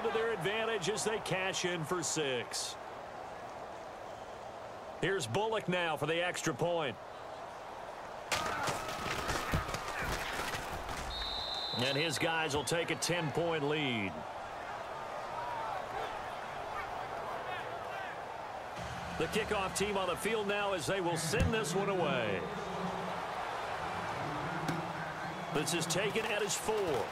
to their advantage as they cash in for six. Here's Bullock now for the extra point. And his guys will take a 10-point lead. The kickoff team on the field now as they will send this one away. This is taken at his four.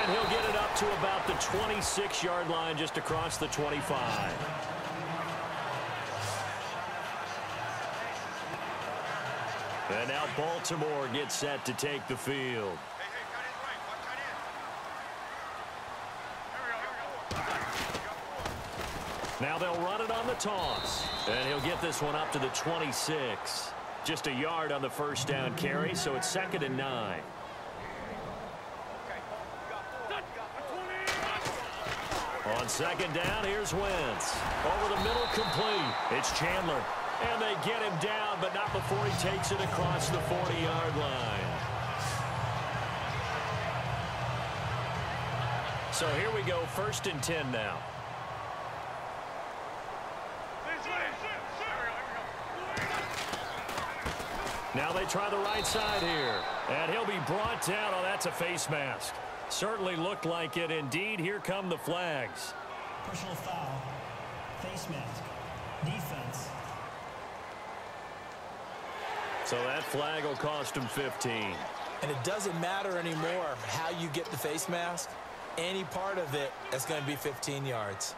And he'll get it up to about the 26-yard line just across the 25. And now Baltimore gets set to take the field. Now they'll run it on the toss. And he'll get this one up to the 26. Just a yard on the first down carry, so it's second and nine. On second down, here's Wentz. Over the middle, complete. It's Chandler. And they get him down, but not before he takes it across the 40-yard line. So here we go, first and 10 now. Now they try the right side here. And he'll be brought down. Oh, that's a face mask. Certainly looked like it. Indeed, here come the flags. Personal foul. Face mask. Defense. So that flag will cost him 15. And it doesn't matter anymore how you get the face mask. Any part of it is going to be 15 yards.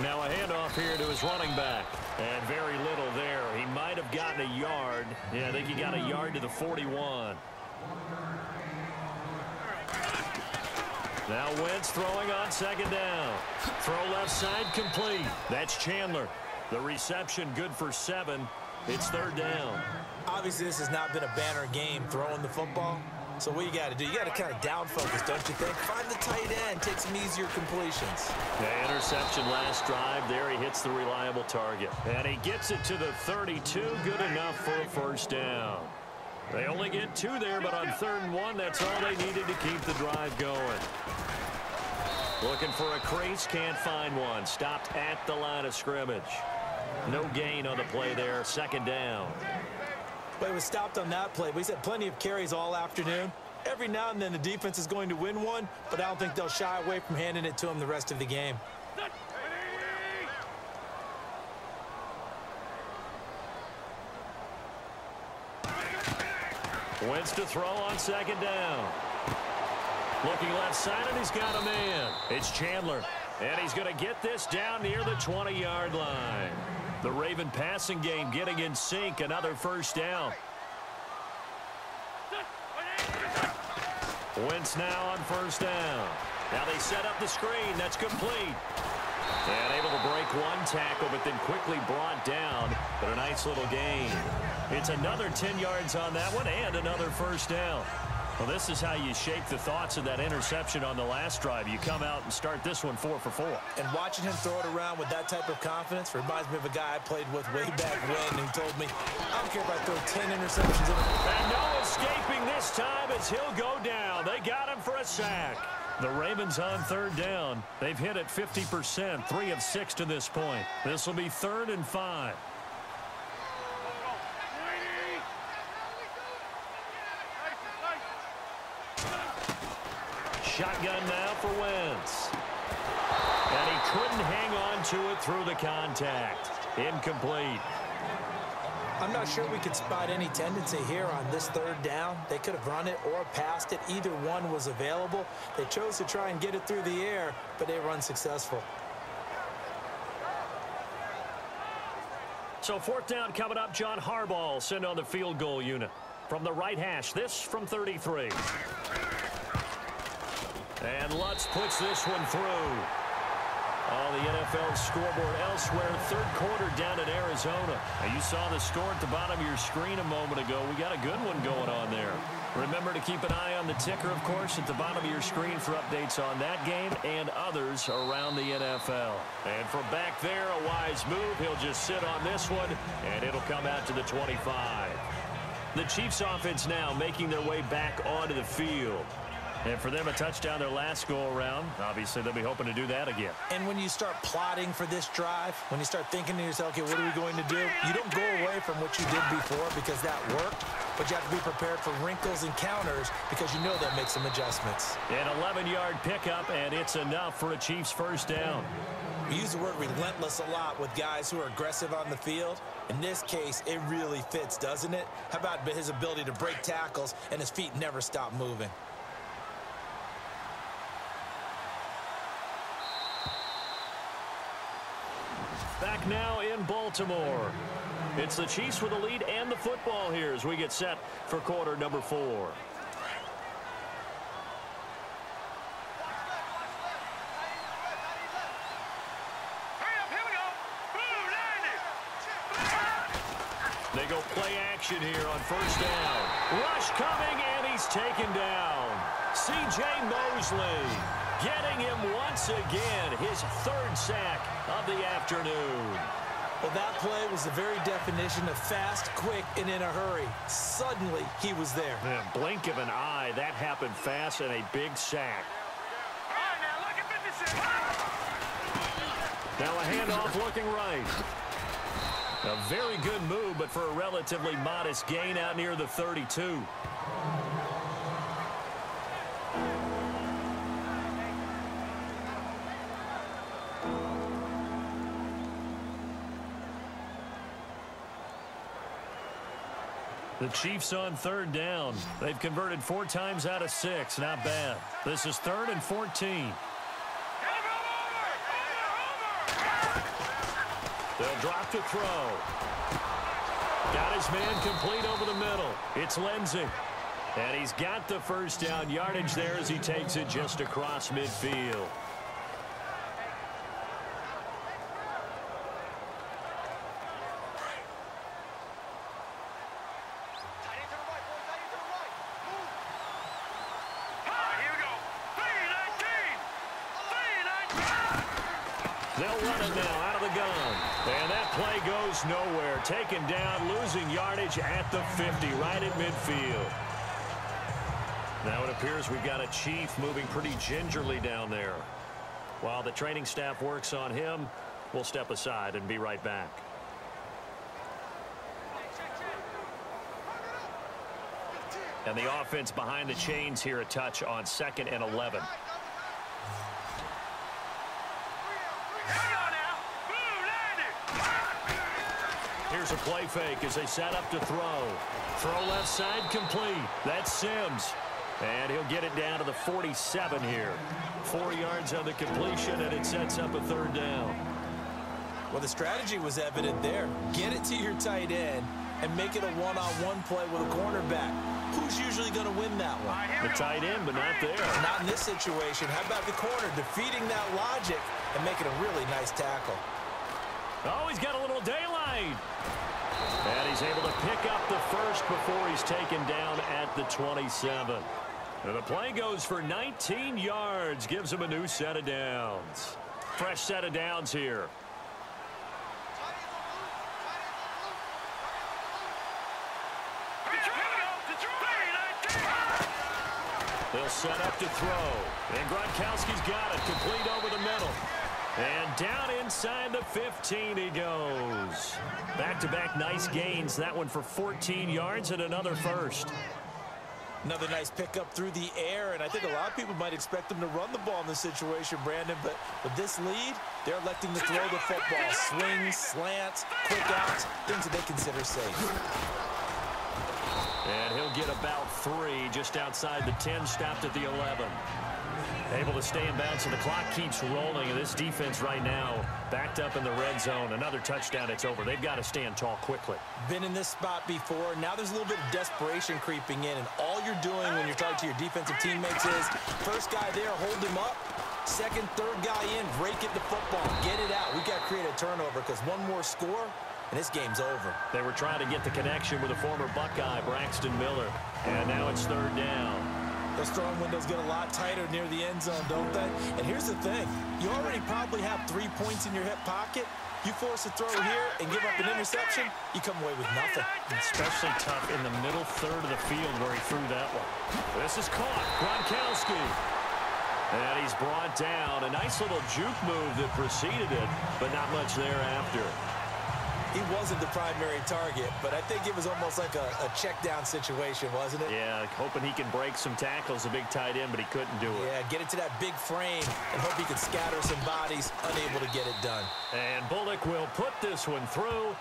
Now a handoff here to his running back. And very little there. He might have gotten a yard. Yeah, I think he got a yard to the 41. Now Wentz throwing on second down. Throw left side complete. That's Chandler. The reception good for seven. It's third down. Obviously, this has not been a banner game throwing the football. So what you got to do, you got to kind of down focus, don't you think? Find the tight end, take some easier completions. The interception last drive. There he hits the reliable target. And he gets it to the 32. Good enough for a first down. They only get two there, but on third and one, that's all they needed to keep the drive going. Looking for a crease, can't find one. Stopped at the line of scrimmage. No gain on the play there, second down. But it was stopped on that play. We've had plenty of carries all afternoon. Every now and then the defense is going to win one, but I don't think they'll shy away from handing it to him the rest of the game. Wentz to throw on second down. Looking left side, and he's got a man. It's Chandler. And he's going to get this down near the 20-yard line. The Raven passing game getting in sync. Another first down. Wentz now on first down. Now they set up the screen. That's complete. And able to break one tackle, but then quickly brought down. But a nice little gain. It's another 10 yards on that one and another first down. Well, this is how you shape the thoughts of that interception on the last drive. You come out and start this one four for four. And watching him throw it around with that type of confidence reminds me of a guy I played with way back when. who told me, I don't care if I throw 10 interceptions. And no escaping this time as he'll go down. They got him for a sack. The Ravens on third down. They've hit it 50%, three of six to this point. This will be third and five. Shotgun now for Wentz. And he couldn't hang on to it through the contact. Incomplete. I'm not sure we could spot any tendency here on this third down. They could have run it or passed it. Either one was available. They chose to try and get it through the air, but they were unsuccessful. So fourth down coming up. John Harbaugh send on the field goal unit. From the right hash, this from 33. And Lutz puts this one through. On the NFL scoreboard elsewhere, third quarter down in Arizona. You saw the score at the bottom of your screen a moment ago. We got a good one going on there. Remember to keep an eye on the ticker, of course, at the bottom of your screen for updates on that game and others around the NFL. And from back there, a wise move. He'll just sit on this one, and it'll come out to the 25. The Chiefs offense now making their way back onto the field. And for them, a touchdown their last go-around. Obviously, they'll be hoping to do that again. And when you start plotting for this drive, when you start thinking to yourself, okay, what are we going to do? You don't go away from what you did before because that worked, but you have to be prepared for wrinkles and counters because you know they'll make some adjustments. An 11-yard pickup, and it's enough for a Chiefs first down. We use the word relentless a lot with guys who are aggressive on the field. In this case, it really fits, doesn't it? How about his ability to break tackles and his feet never stop moving? Back now in Baltimore. It's the Chiefs with the lead and the football here as we get set for quarter number four. They go play action here on first down. Rush coming, and he's taken down. C.J. Mosley getting him once again, his third sack of the afternoon. Well, that play was the very definition of fast, quick, and in a hurry. Suddenly, he was there. Man, blink of an eye, that happened fast and a big sack. Now a handoff looking right. A very good move, but for a relatively modest gain out near the 32. The Chiefs on third down. They've converted four times out of six. Not bad. This is third and 14. They'll drop to throw. Got his man complete over the middle. It's Lenzy. And he's got the first down yardage there as he takes it just across midfield. They'll run it now out of the gun. And that play goes nowhere. Taken down, losing yardage at the 50, right at midfield. Now it appears we've got a Chief moving pretty gingerly down there. While the training staff works on him, we'll step aside and be right back. And the offense behind the chains here a touch on second and 11. Here's a play fake as they set up to throw. Throw left side complete. That's Sims. And he'll get it down to the 47 here. Four yards on the completion, and it sets up a third down. Well, the strategy was evident there. Get it to your tight end and make it a one-on-one -on -one play with a cornerback. Who's usually going to win that one? The tight end, but not there. Not in this situation. How about the corner defeating that logic and making a really nice tackle? Oh, he's got a little daylight. And he's able to pick up the first before he's taken down at the 27. And the play goes for 19 yards, gives him a new set of downs. Fresh set of downs here. They'll set up to throw. And Gronkowski's got it, complete over the middle. And down inside the 15 he goes. Back-to-back -back nice gains. That one for 14 yards and another first. Another nice pickup through the air, and I think a lot of people might expect them to run the ball in this situation, Brandon, but with this lead, they're electing to throw the football. Swings, slants, quick outs, things that they consider safe. And he'll get about three just outside the 10, stopped at the 11. Able to stay in bounds, so the clock keeps rolling. And this defense right now backed up in the red zone. Another touchdown, it's over. They've got to stand tall quickly. Been in this spot before. Now there's a little bit of desperation creeping in. And all you're doing when you're talking to your defensive teammates is first guy there, hold him up. Second, third guy in, break it the football. Get it out. we got to create a turnover because one more score, and this game's over. They were trying to get the connection with the former Buckeye, Braxton Miller. And now it's third down. Those throwing windows get a lot tighter near the end zone, don't they? And here's the thing. You already probably have three points in your hip pocket. You force a throw here and give up an interception, you come away with nothing. Especially tough in the middle third of the field where he threw that one. This is caught. Gronkowski. And he's brought down. A nice little juke move that preceded it, but not much thereafter. He wasn't the primary target, but I think it was almost like a, a check down situation, wasn't it? Yeah, hoping he can break some tackles, a big tight end, but he couldn't do it. Yeah, get it to that big frame and hope he can scatter some bodies, unable to get it done. And Bullock will put this one through,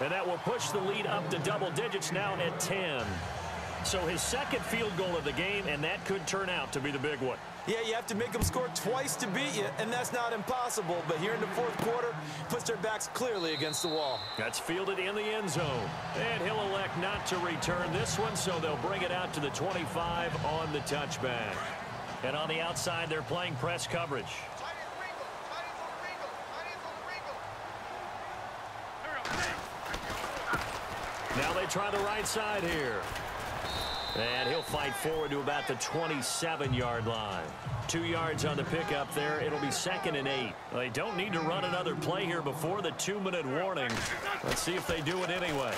and that will push the lead up to double digits now at 10. So his second field goal of the game, and that could turn out to be the big one. Yeah, you have to make them score twice to beat you, and that's not impossible. But here in the fourth quarter, puts their backs clearly against the wall. That's fielded in the end zone. And he'll elect not to return this one, so they'll bring it out to the 25 on the touchback. And on the outside, they're playing press coverage. Now they try the right side here. And he'll fight forward to about the 27-yard line. Two yards on the pickup there. It'll be second and eight. They don't need to run another play here before the two-minute warning. Let's see if they do it anyway.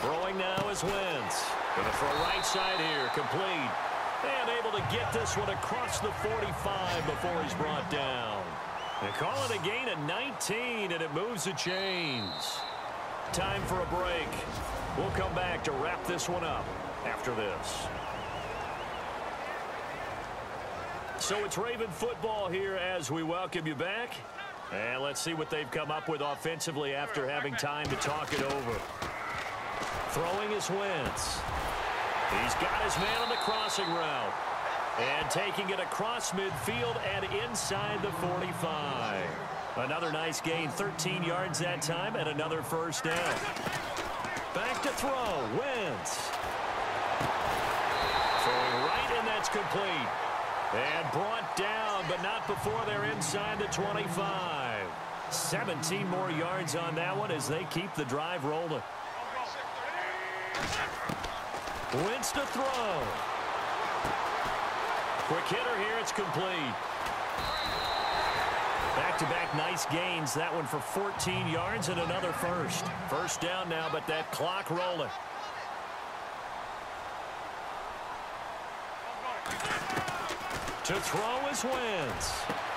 Throwing now is Wentz. Gonna throw right side here, complete. And able to get this one across the 45 before he's brought down. They call it a gain of 19, and it moves the chains. Time for a break. We'll come back to wrap this one up after this. So it's Raven football here as we welcome you back. And let's see what they've come up with offensively after having time to talk it over. Throwing his Wentz. He's got his man on the crossing route. And taking it across midfield and inside the 45. Another nice gain, 13 yards that time, and another first down. Back to throw, Wentz. Throwing complete. And brought down, but not before they're inside the 25. 17 more yards on that one as they keep the drive rolling. Wentz to throw. Quick hitter here, it's complete. Back-to-back -back nice gains. That one for 14 yards and another first. First down now, but that clock rolling. To throw is Wentz.